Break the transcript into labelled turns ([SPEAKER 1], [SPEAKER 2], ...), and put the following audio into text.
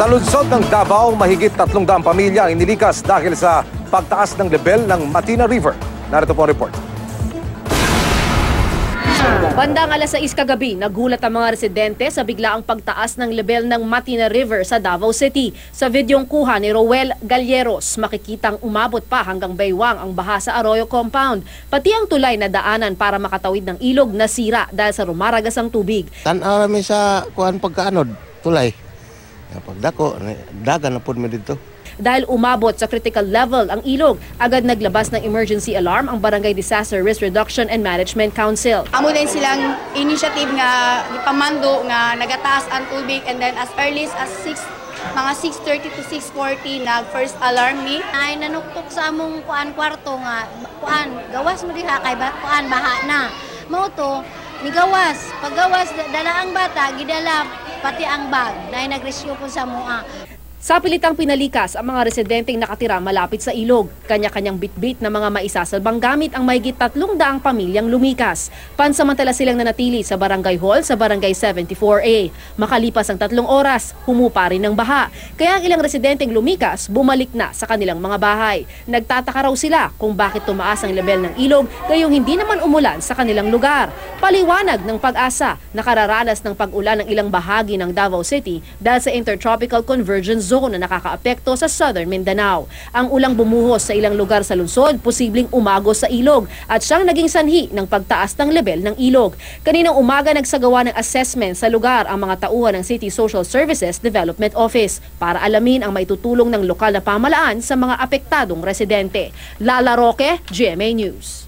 [SPEAKER 1] Sa lungsod ng Davao, mahigit 300 pamilya ang inilikas dahil sa pagtaas ng level ng Matina River. Narito po ang report.
[SPEAKER 2] Bandang alas 6 kagabi, nagulat ang mga residente sa biglaang pagtaas ng level ng Matina River sa Davao City. Sa videong kuha ni Roel Galleros, makikitang umabot pa hanggang baywang ang baha sa Arroyo Compound. Pati ang tulay na daanan para makatawid ng ilog nasira dahil sa rumaragas ang tubig.
[SPEAKER 3] Tanaw namin sa kuan pagkaanod, tulay. Pagdako, dagan na po mi dito.
[SPEAKER 2] Dahil umabot sa critical level ang ilog, agad naglabas ng emergency alarm ang Barangay Disaster Risk Reduction and Management Council.
[SPEAKER 4] Amo din silang initiative nga gipamando nga nagataas ang tubig and then as early as 6 mga 6.30 to 6.40 nag first alarm ni
[SPEAKER 5] ay nanuktok sa among kuan kwarto nga kuan gawas mo diha kay ba, kuan baha na mao to ni gawas paggawas da- dala ang bata gidala pati ang bag na nagrescue po sa mua
[SPEAKER 2] Sa pilitang pinalikas ang mga residenteng nakatira malapit sa ilog. Kanya-kanyang bitbit na mga maisasalbang gamit ang mahigit tatlong daang pamilyang lumikas. Pansamantala silang nanatili sa barangay hall sa barangay 74A. Makalipas ang tatlong oras, humupa rin ng baha. Kaya ang ilang residenteng lumikas bumalik na sa kanilang mga bahay. Nagtataka raw sila kung bakit tumaas ang level ng ilog gayong hindi naman umulan sa kanilang lugar. Paliwanag ng pag-asa, nakararanas ng pag-ulan ng ilang bahagi ng Davao City dahil sa Intertropical Convergence Zone na nakakaapekto sa Southern Mindanao. Ang ulang bumuhos sa ilang lugar sa lungsod, posibleng umagos sa ilog at siyang naging sanhi ng pagtaas ng level ng ilog. Kaninang umaga nagsagawa ng assessment sa lugar ang mga tauhan ng City Social Services Development Office para alamin ang maitutulong ng lokal na pamalaan sa mga apektadong residente. Lala Roque, GMA News.